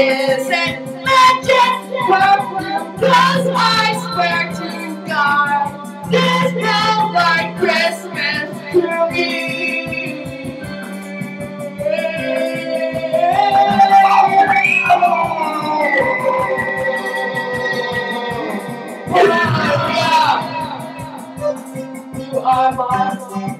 isn't magic Close. My I swear to God, This no like Christmas to me. You are my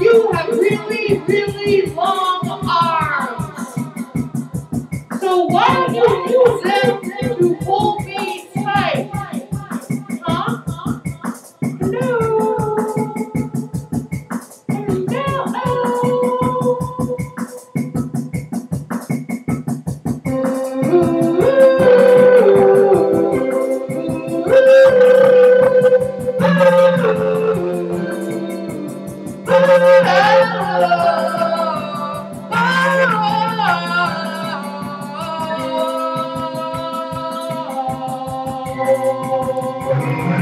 you have really, really Hello?